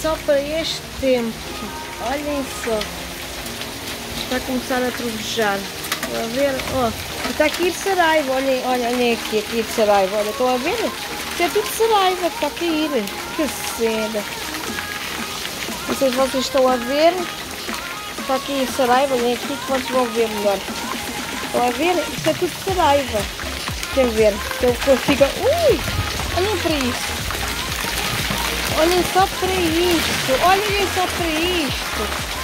Só para este tempo. Olhem só. Está a começar a trovejar. Estão a ver? Oh, está aqui de Saraiva. Olhem, olhem, olhem aqui, aqui de Saraiva. Olha, estão a ver? Isto é tudo de Saraiva está a cair. Que cena. Não sei se vocês estão a ver. Está aqui em Saraiva. Olhem aqui que vocês vão ver melhor. Estão a ver? Isto é tudo de Saraiva. Quer ver? Eu consigo... Ui! Olhem para isto. Olhem só para isto. Olhem só para isto.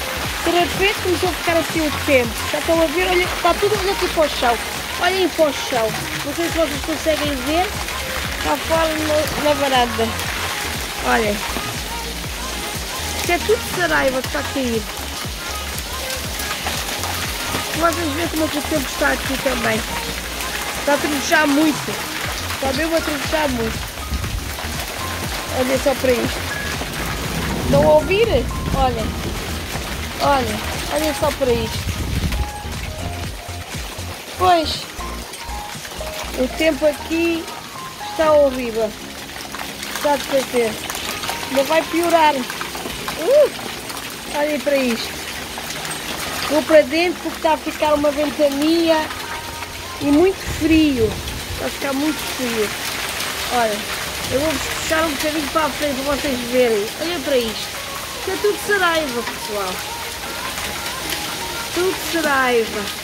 De repente começou a ficar assim o tempo. Já estão a ver? Olha, está tudo aqui para o chão. Olhem para o chão. Não sei se vocês conseguem ver. Está fora no, na varanda. Olhem. Isto é tudo saraiva que está a cair. Vocês veem como é que o tempo está aqui também. Está a trebuchar muito. Está mesmo a trebuchar muito. Olhem só para isto. Estão a ouvir? Olhem. Olhem. Olhem só para isto. Pois. O tempo aqui está horrível. Está de fazer. Ainda vai piorar. Uh, olhem para isto. Vou para dentro porque está a ficar uma ventania e muito frio. Está a ficar muito frio. Olha, eu vou-vos puxar um bocadinho para a frente para vocês verem. Olha para isto. Isto é tudo saraiva, pessoal. Tudo saraiva.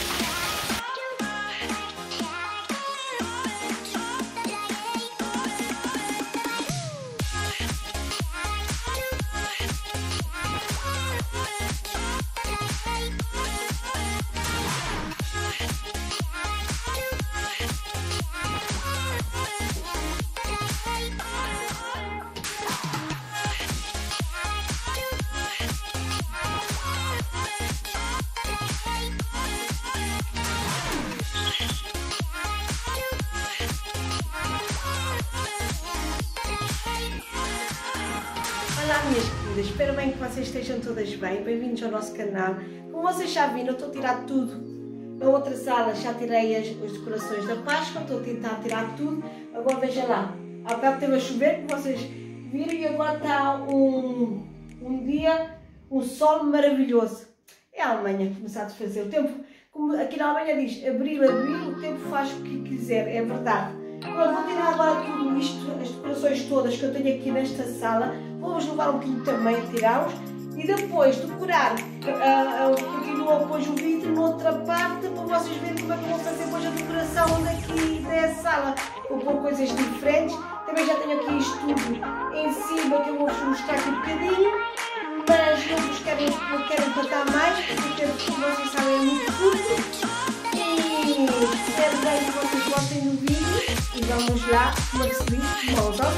Olá minhas queridas, espero bem que vocês estejam todas bem, bem-vindos ao nosso canal. Como vocês já viram, eu estou a tirar tudo. Na outra sala já tirei as, as decorações da Páscoa, estou a tentar tirar tudo. Agora vejam lá, há bocado teve a chover, como vocês viram, e agora está um, um dia, um sol maravilhoso. É a Alemanha começar a fazer o tempo, como aqui na Alemanha diz, abril, abril, o tempo faz o que quiser, é verdade. Eu vou tirar agora tudo isto, as decorações todas que eu tenho aqui nesta sala, vou-vos levar um bocadinho também tirá-los e depois decorar, uh, uh, continuo depois o vidro noutra parte para vocês verem como é que eu vou fazer depois a decoração daqui da sala. Vou pôr coisas diferentes, também já tenho aqui isto tudo em cima que eu vou-vos mostrar aqui um bocadinho, mas não vos quero, não quero empatar mais, porque o tempo, como vocês sabem, é muito curto. E espero bem que vocês gostem do vídeo e vamos lá, diz, mãos à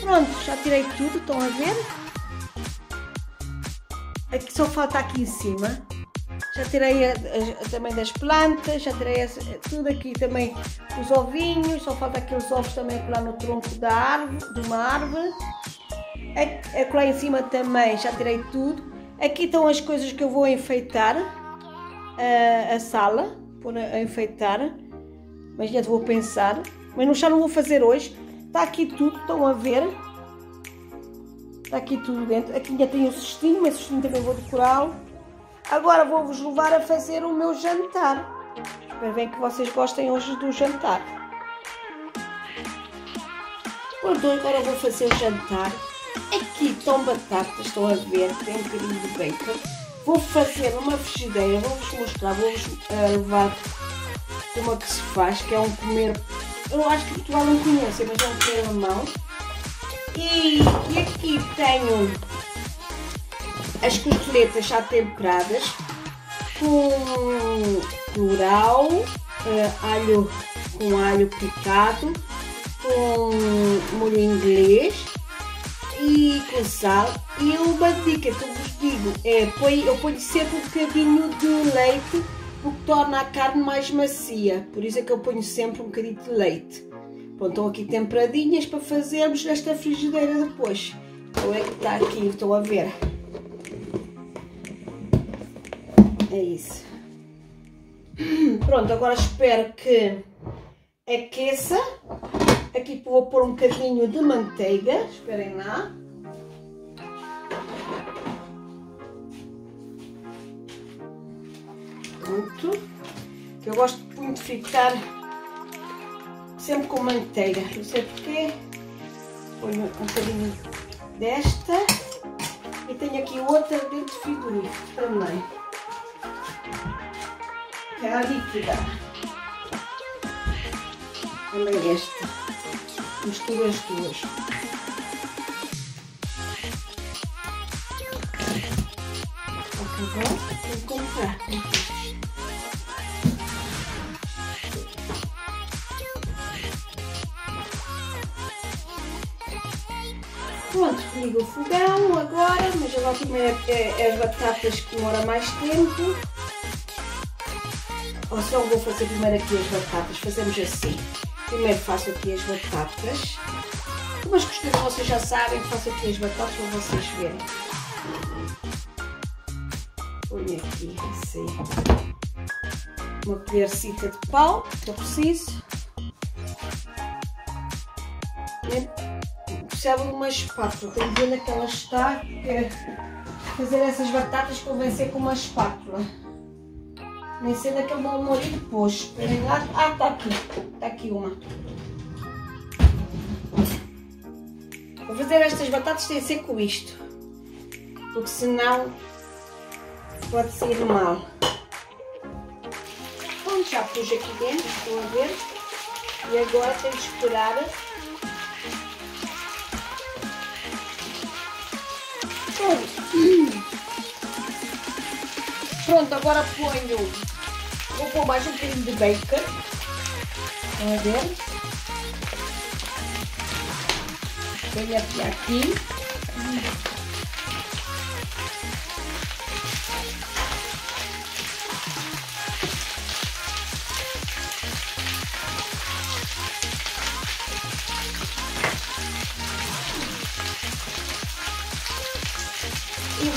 Pronto, já tirei tudo, estão a ver? Aqui só falta aqui em cima. Já tirei a, a, também das plantas, já tirei a, tudo aqui também, os ovinhos, só falta aqui os ovos também lá no tronco da árvore, de uma árvore. Aqui lá em cima também já tirei tudo. Aqui estão as coisas que eu vou enfeitar a, a sala, por a enfeitar. Mas já vou pensar. Mas no chão não vou fazer hoje. Está aqui tudo, estão a ver? Está aqui tudo dentro. Aqui ainda tem o cestinho, mas o cestinho também vou decorá-lo. Agora vou-vos levar a fazer o meu jantar. Espero bem que vocês gostem hoje do jantar. Pronto, agora vou fazer o jantar. Aqui estão batatas, estão a ver, tem um bocadinho de bacon. Vou fazer uma frigideira, vou-vos mostrar, vou-vos uh, levar como é que se faz, que é um comer, eu acho que Portugal não conhece, mas é um comer alemão. E, e aqui tenho as costeletas já temperadas com coral, uh, alho com alho picado, com molho inglês e com sal. E uma dica que eu vos digo é eu ponho sempre um bocadinho de leite porque torna a carne mais macia. Por isso é que eu ponho sempre um bocadinho de leite. Pronto, estão aqui temperadinhas para fazermos nesta frigideira depois. Então é que está aqui, estão a ver. É isso. Pronto, agora espero que aqueça. Aqui vou pôr um bocadinho de manteiga. Esperem lá. Que eu gosto muito de fritar sempre com manteiga. Não sei porquê. Ponho um bocadinho desta. E tenho aqui outra dentro de frigorífico também que é a líquida. Também esta. Misturo as duas. Acabou? Vou comprar. Pronto, ligo o fogão agora, mas agora primeiro é, é as batatas que demora mais tempo. Ou só vou fazer primeiro aqui as batatas, fazemos assim. Primeiro faço aqui as batatas. Como as vocês já sabem, faço aqui as batatas para vocês verem. Ponho aqui assim. Uma colhercita de pau, que eu preciso. Precisava de uma espátula, tenho que ver onde é que ela está. Fazer essas batatas convém ser com uma espátula. Nem sei daquele bom humor e depois. Esperem lá. Ah, está aqui. Está aqui uma. Vou fazer estas batatas tem que ser com isto. Porque senão pode sair mal. Bom, já pus aqui dentro, estão a ver. E agora tenho que esperar. Pronto, agora ponho Vou pôr mais um pouquinho de bacon. Vamos ver. Vem aqui aqui.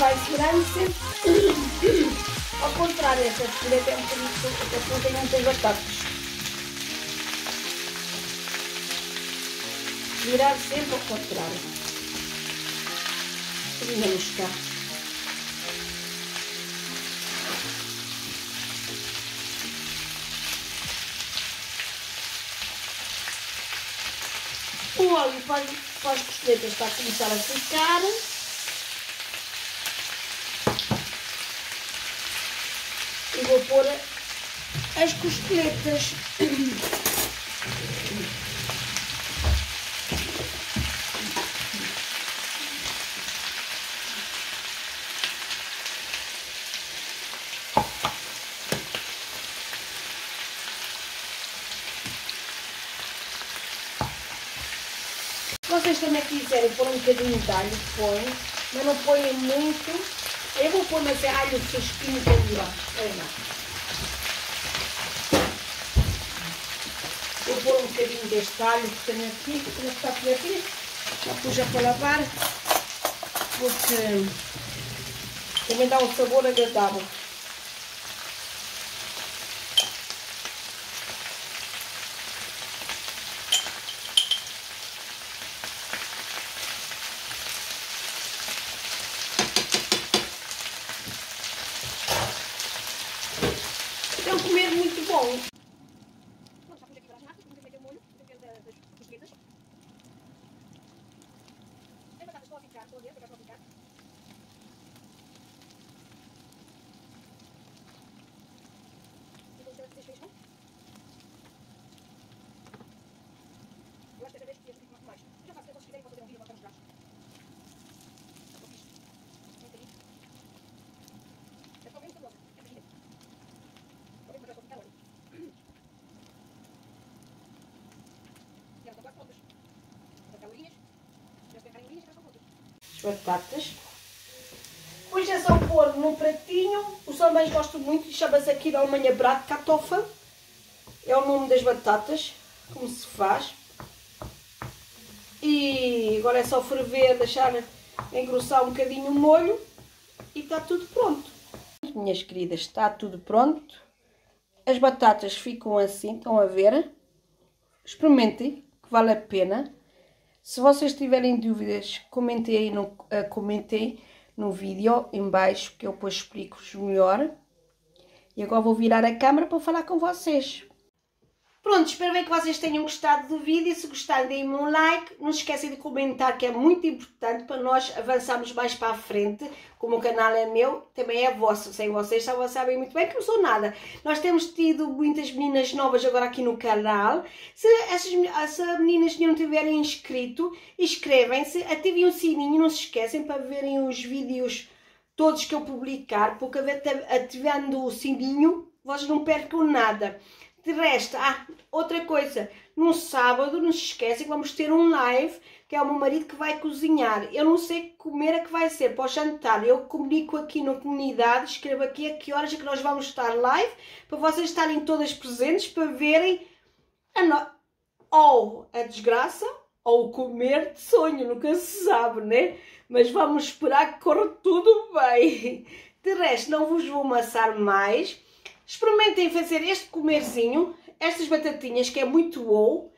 Vai segurando sempre. Ao contrário, essa folha tem um bocadinho de esta tem muitas batatas. Virar sempre ao contrário. Ainda não está. O óleo para, para as costeletas está a começar a ficar. e vou pôr as costeletas. vocês também quiserem pôr um bocadinho de alho, põem, mas não põem muito. Eu vou pôr, mas é alho fresquinho ali, ó. Olha lá. Vou um bocadinho deste alho que tenho aqui, que está aqui. Já pus já para lavar, porque também dá um sabor agradável. É um comer muito bom. Eu acho que dessa vez podia ter mais. Eu já faço, se vocês quiserem, posso fazer um vídeo para mostrar. Eu fiz. Um bocadinho. É só mesmo que eu gosto. É pequeno. Talvez, mas é só ficar olha. E elas estão quase prontas. As calorinhas. Já tem calorinhas, já estão prontas. As batatas. Depois é só pôr num pratinho. Os alemães gostam muito e chama-se aqui da Alemanha Brat Kartoffel. É o nome das batatas, como se faz. E agora é só ferver, deixar engrossar um bocadinho o molho e está tudo pronto. Minhas queridas, está tudo pronto. As batatas ficam assim, estão a ver? Experimentem, que vale a pena. Se vocês tiverem dúvidas, comentem aí no, uh, comentem no vídeo em baixo, que eu depois explico-vos melhor. E agora vou virar a câmera para falar com vocês. Pronto, espero bem que vocês tenham gostado do vídeo. Se gostarem, deem-me um like. Não se esqueçam de comentar, que é muito importante para nós avançarmos mais para a frente. Como o canal é meu, também é vosso. Sem vocês, já sabem muito bem que não sou nada. Nós temos tido muitas meninas novas agora aqui no canal. Se essas, essas meninas não tiverem inscrito, inscrevem-se, ativem o sininho, não se esquecem para verem os vídeos todos que eu publicar, porque ativando o sininho, vocês não percam nada. De resto, ah, outra coisa, no sábado, não se esquecem que vamos ter um live, que é o meu marido que vai cozinhar. Eu não sei que comer é que vai ser para o jantar. Eu comunico aqui na comunidade, escrevo aqui a que horas é que nós vamos estar live, para vocês estarem todas presentes, para verem a no... ou a desgraça, ou o comer de sonho, nunca se sabe, né? Mas vamos esperar que corra tudo bem. De resto, não vos vou amassar mais. Experimentem fazer este comerzinho, estas batatinhas, que é muito bom,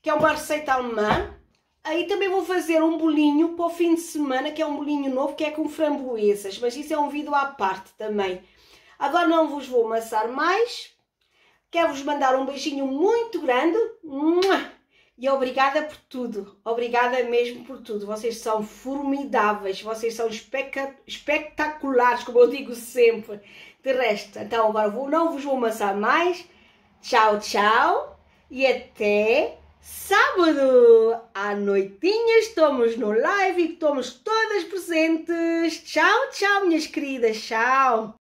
que é uma receita alemã. Aí também vou fazer um bolinho para o fim de semana, que é um bolinho novo, que é com framboesas. Mas isso é um vídeo à parte também. Agora não vos vou amassar mais. Quero-vos mandar um beijinho muito grande. E obrigada por tudo. Obrigada mesmo por tudo. Vocês são formidáveis. Vocês são espetaculares, como eu digo sempre. De resto, então agora vou, não vos vou amassar mais. Tchau, tchau. E até sábado à noitinha. Estamos no live e estamos todas presentes. Tchau, tchau, minhas queridas. Tchau.